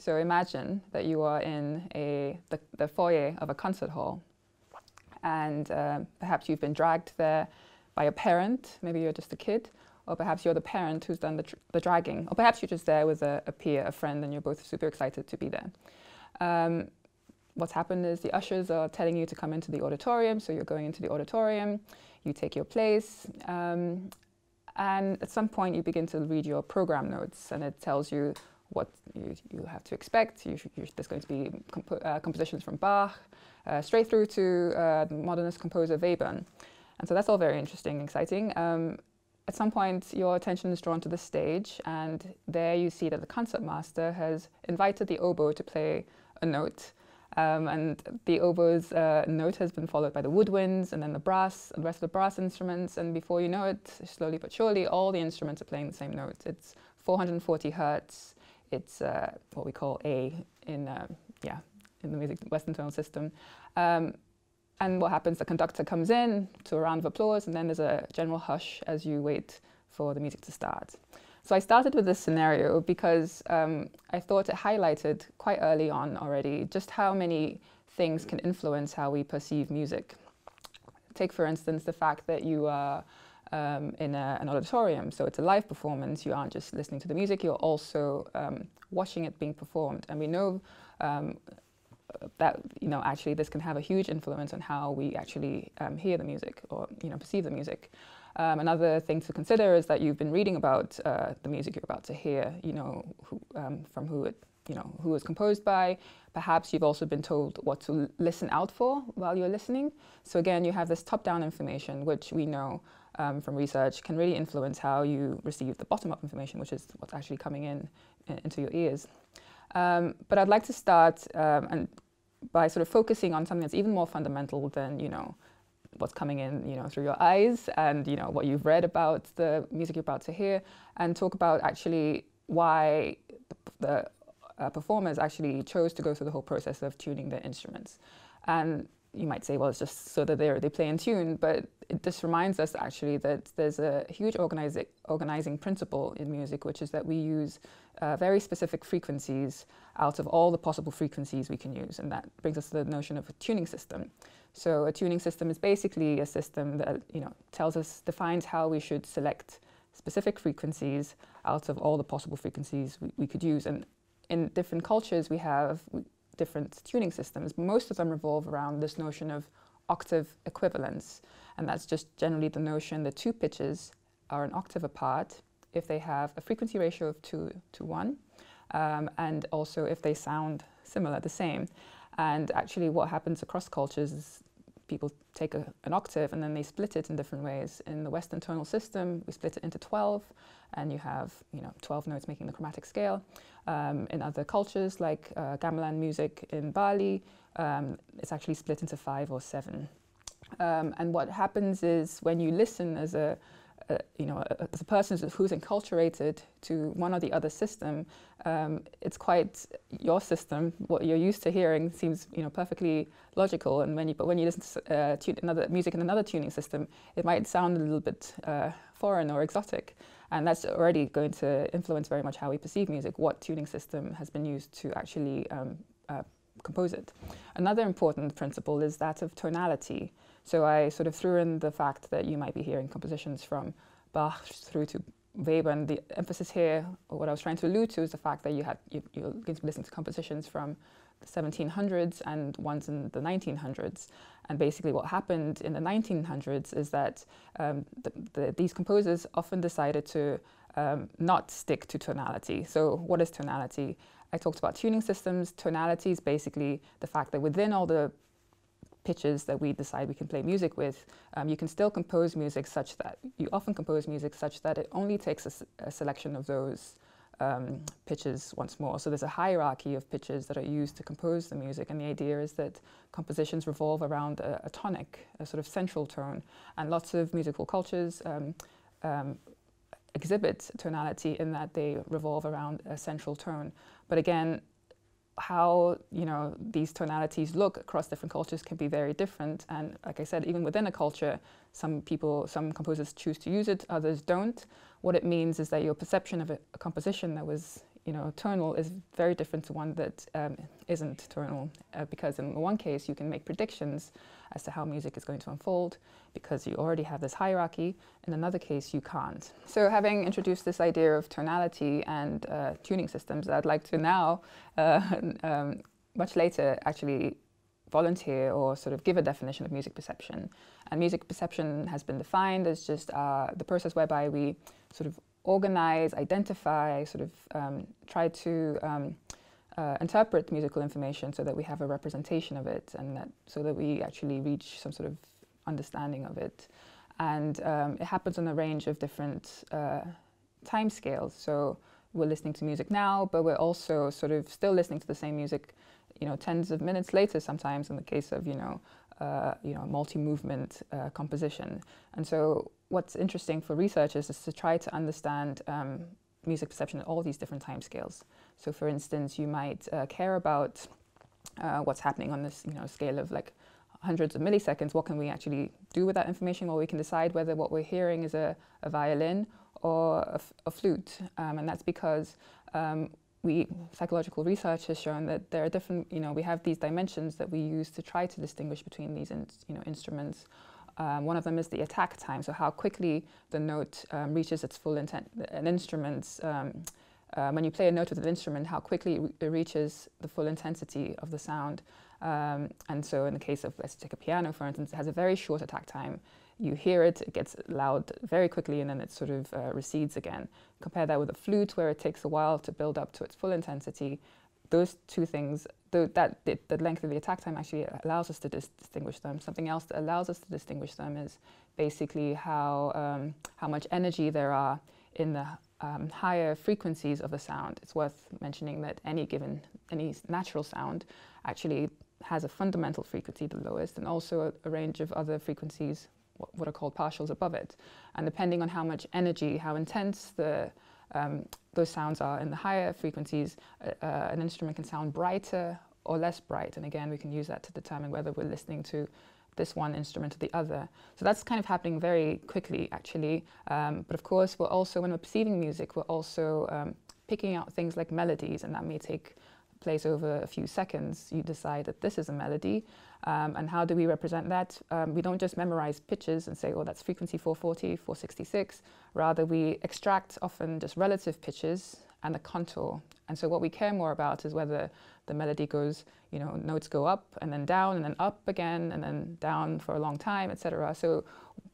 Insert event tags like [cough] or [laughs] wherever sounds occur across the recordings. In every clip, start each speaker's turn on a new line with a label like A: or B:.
A: So imagine that you are in a, the, the foyer of a concert hall and uh, perhaps you've been dragged there by a parent, maybe you're just a kid, or perhaps you're the parent who's done the, the dragging, or perhaps you're just there with a, a, peer, a friend, and you're both super excited to be there. Um, what's happened is the ushers are telling you to come into the auditorium, so you're going into the auditorium, you take your place, um, and at some point you begin to read your program notes, and it tells you what you, you have to expect. You, you, there's going to be compo uh, compositions from Bach, uh, straight through to uh, modernist composer Webern. And so that's all very interesting, exciting. Um, at some point, your attention is drawn to the stage, and there you see that the concertmaster has invited the oboe to play a note. Um, and the oboe's uh, note has been followed by the woodwinds, and then the brass, and the rest of the brass instruments. And before you know it, slowly but surely, all the instruments are playing the same note. It's 440 hertz. It's uh, what we call A in, uh, yeah, in the music Western tonal system. Um, and what happens, the conductor comes in to a round of applause and then there's a general hush as you wait for the music to start. So I started with this scenario because um, I thought it highlighted quite early on already just how many things can influence how we perceive music. Take for instance the fact that you are um, in a, an auditorium, so it's a live performance, you aren't just listening to the music, you're also um, watching it being performed. And we know um, that you know actually this can have a huge influence on how we actually um, hear the music or you know perceive the music. Um, another thing to consider is that you've been reading about uh, the music you're about to hear, you know, who, um, from who it, you know, who was composed by. Perhaps you've also been told what to listen out for while you're listening. So again, you have this top-down information, which we know um, from research can really influence how you receive the bottom-up information, which is what's actually coming in, in into your ears. Um, but I'd like to start um, and by sort of focusing on something that's even more fundamental than, you know, what's coming in, you know, through your eyes and, you know, what you've read about the music you're about to hear and talk about actually why the, the uh, performers actually chose to go through the whole process of tuning their instruments. And you might say, well, it's just so that they they play in tune, but it just reminds us actually that there's a huge organizing, organizing principle in music, which is that we use uh, very specific frequencies out of all the possible frequencies we can use. And that brings us to the notion of a tuning system. So a tuning system is basically a system that you know tells us, defines how we should select specific frequencies out of all the possible frequencies we, we could use. And in different cultures, we have different tuning systems. Most of them revolve around this notion of octave equivalence. And that's just generally the notion that two pitches are an octave apart if they have a frequency ratio of 2 to 1, um, and also if they sound similar, the same. And actually what happens across cultures is people take a, an octave and then they split it in different ways. In the Western tonal system, we split it into 12, and you have you know 12 notes making the chromatic scale. Um, in other cultures, like uh, gamelan music in Bali, um, it's actually split into five or seven. Um, and what happens is when you listen as a uh, you know, as a person who's enculturated to one or the other system, um, it's quite your system. What you're used to hearing seems, you know, perfectly logical. And when you, but when you listen to uh, another music in another tuning system, it might sound a little bit uh, foreign or exotic. And that's already going to influence very much how we perceive music. What tuning system has been used to actually um, uh, compose it? Another important principle is that of tonality. So I sort of threw in the fact that you might be hearing compositions from Bach through to Webern, and the emphasis here, or what I was trying to allude to, is the fact that you had you, you're going to be listening to compositions from 1700s and ones in the 1900s. And basically, what happened in the 1900s is that um, the, the, these composers often decided to um, not stick to tonality. So, what is tonality? I talked about tuning systems. Tonality is basically the fact that within all the pitches that we decide we can play music with, um, you can still compose music such that, you often compose music such that it only takes a, a selection of those um, pitches once more. So there's a hierarchy of pitches that are used to compose the music, and the idea is that compositions revolve around a, a tonic, a sort of central tone, and lots of musical cultures um, um, exhibit tonality in that they revolve around a central tone. But again, how you know these tonalities look across different cultures can be very different and like I said even within a culture some people some composers choose to use it others don't what it means is that your perception of a, a composition that was you know, tonal is very different to one that um, not tonal uh, because in one case you can make predictions as to how music is going to unfold because you already have this hierarchy. In another case, you can't. So having introduced this idea of tonality and uh, tuning systems, I'd like to now, uh, [laughs] um, much later, actually volunteer or sort of give a definition of music perception. And music perception has been defined as just uh, the process whereby we sort of organize, identify, sort of um, try to um, uh, interpret musical information so that we have a representation of it and that so that we actually reach some sort of understanding of it. And um, it happens on a range of different uh, time scales. So we're listening to music now, but we're also sort of still listening to the same music, you know, tens of minutes later sometimes in the case of, you know, uh, you know, multi-movement uh, composition. And so what's interesting for researchers is to try to understand um, music perception at all these different time scales. So for instance, you might uh, care about uh, what's happening on this you know, scale of like hundreds of milliseconds. What can we actually do with that information? Well, we can decide whether what we're hearing is a, a violin or a, a flute. Um, and that's because um, we, psychological research has shown that there are different, you know, we have these dimensions that we use to try to distinguish between these, in, you know, instruments. Um, one of them is the attack time, so how quickly the note um, reaches its full intent. An instrument's, um, uh, when you play a note with an instrument, how quickly it reaches the full intensity of the sound. Um, and so in the case of, let's take a piano, for instance, it has a very short attack time. You hear it, it gets loud very quickly, and then it sort of uh, recedes again. Compare that with a flute, where it takes a while to build up to its full intensity. Those two things that the, the, length of the attack time actually allows us to dis distinguish them. Something else that allows us to distinguish them is basically how, um, how much energy there are in the um, higher frequencies of the sound. It's worth mentioning that any given, any natural sound actually has a fundamental frequency, the lowest, and also a, a range of other frequencies, what, what, are called partials above it. And depending on how much energy, how intense the um, those sounds are in the higher frequencies, uh, uh, an instrument can sound brighter or less bright. And again, we can use that to determine whether we're listening to this one instrument or the other. So that's kind of happening very quickly, actually. Um, but of course, we're also, when we're perceiving music, we're also um, picking out things like melodies, and that may take place over a few seconds. You decide that this is a melody. Um, and how do we represent that? Um, we don't just memorize pitches and say, oh, that's frequency 440, 466. Rather, we extract often just relative pitches and the contour. And so what we care more about is whether the melody goes, you know, notes go up and then down and then up again and then down for a long time, etc. So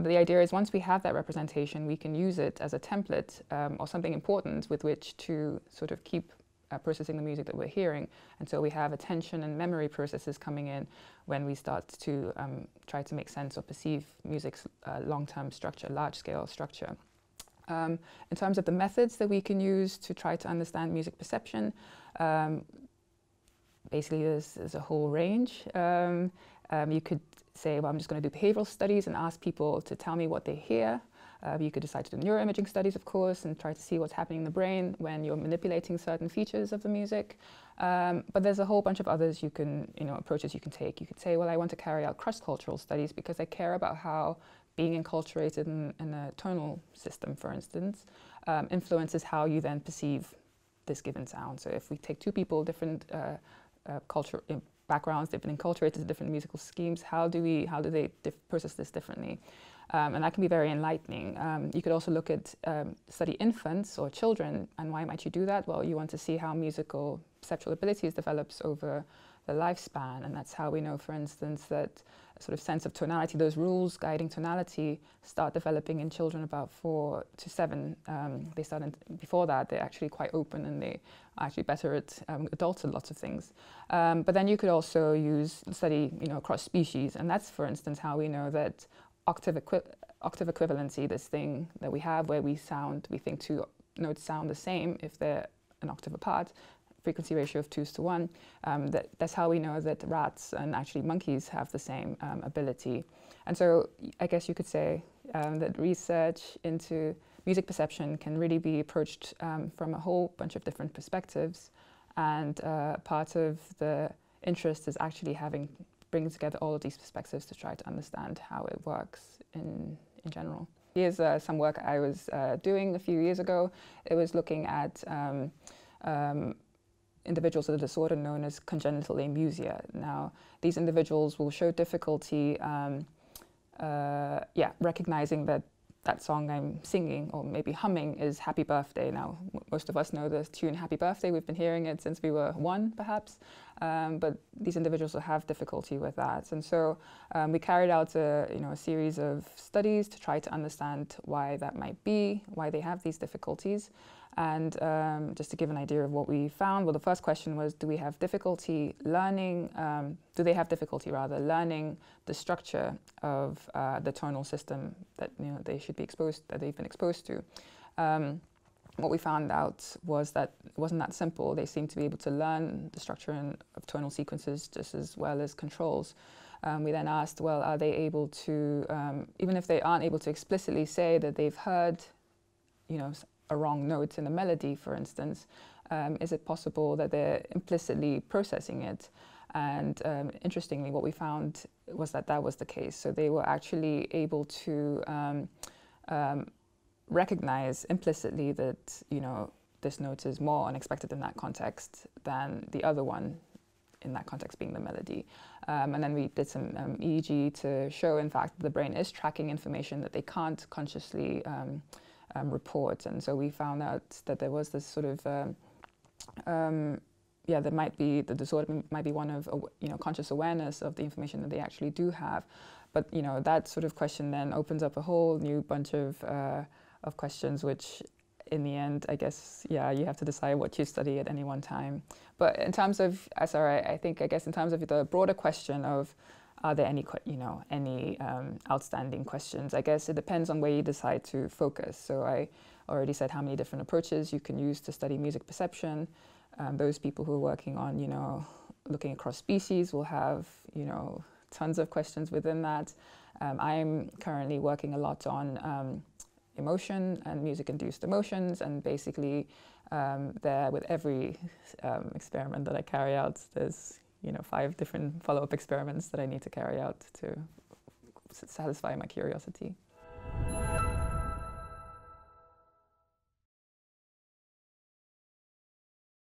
A: the idea is once we have that representation, we can use it as a template um, or something important with which to sort of keep uh, processing the music that we're hearing. And so we have attention and memory processes coming in when we start to um, try to make sense or perceive music's uh, long-term structure, large-scale structure. Um, in terms of the methods that we can use to try to understand music perception, um, basically there's, there's, a whole range. Um, um, you could say, well, I'm just going to do behavioral studies and ask people to tell me what they hear. Uh, you could decide to do neuroimaging studies, of course, and try to see what's happening in the brain when you're manipulating certain features of the music. Um, but there's a whole bunch of others you can, you know, approaches you can take. You could say, well, I want to carry out cross-cultural studies because I care about how being enculturated in, in a tonal system, for instance, um, influences how you then perceive this given sound. So if we take two people, different uh, uh, culture backgrounds, been enculturated to different musical schemes, how do we, how do they process this differently? Um, and that can be very enlightening. Um, you could also look at um, study infants or children, and why might you do that? Well, you want to see how musical perceptual abilities develops over the lifespan, and that's how we know, for instance, that sort of sense of tonality, those rules guiding tonality start developing in children about four to seven. Um, they start in, before that, they're actually quite open and they are actually better at um, adults at lots of things. Um, but then you could also use study, you know, across species, and that's, for instance, how we know that octave, equi octave equivalency, this thing that we have where we sound, we think two notes sound the same if they're an octave apart, frequency ratio of two to one. Um, that, that's how we know that rats and actually monkeys have the same um, ability. And so I guess you could say um, that research into music perception can really be approached um, from a whole bunch of different perspectives. And uh, part of the interest is actually having bringing together all of these perspectives to try to understand how it works in, in general. Here's uh, some work I was uh, doing a few years ago. It was looking at um, um, individuals with a disorder known as congenital amusia. Now, these individuals will show difficulty, um, uh, yeah, recognizing that that song I'm singing or maybe humming is Happy Birthday. Now, most of us know the tune Happy Birthday. We've been hearing it since we were one, perhaps. Um, but these individuals will have difficulty with that. And so um, we carried out a, you know, a series of studies to try to understand why that might be, why they have these difficulties. And um, just to give an idea of what we found, well, the first question was, do we have difficulty learning, um, do they have difficulty rather learning the structure of uh, the tonal system that you know, they should be exposed, that they've been exposed to? Um, what we found out was that it wasn't that simple. They seemed to be able to learn the structure in, of tonal sequences just as well as controls. Um, we then asked, well, are they able to, um, even if they aren't able to explicitly say that they've heard, you know, a wrong note in a melody, for instance, um, is it possible that they're implicitly processing it? And um, interestingly, what we found was that that was the case. So they were actually able to um, um, recognize implicitly that, you know, this note is more unexpected in that context than the other one in that context being the melody. Um, and then we did some um, EEG to show, in fact, the brain is tracking information that they can't consciously um, um, report. And so we found out that there was this sort of, um, um, yeah, there might be, the disorder might be one of, you know, conscious awareness of the information that they actually do have. But, you know, that sort of question then opens up a whole new bunch of, uh, of questions, which in the end, I guess, yeah, you have to decide what you study at any one time. But in terms of SRI, I think, I guess, in terms of the broader question of are there any, you know, any um, outstanding questions? I guess it depends on where you decide to focus. So I already said how many different approaches you can use to study music perception. Um, those people who are working on, you know, looking across species will have, you know, tons of questions within that. Um, I'm currently working a lot on um, emotion and music-induced emotions, and basically um, there with every um, experiment that I carry out, there's you know, five different follow-up experiments that I need to carry out to satisfy my curiosity.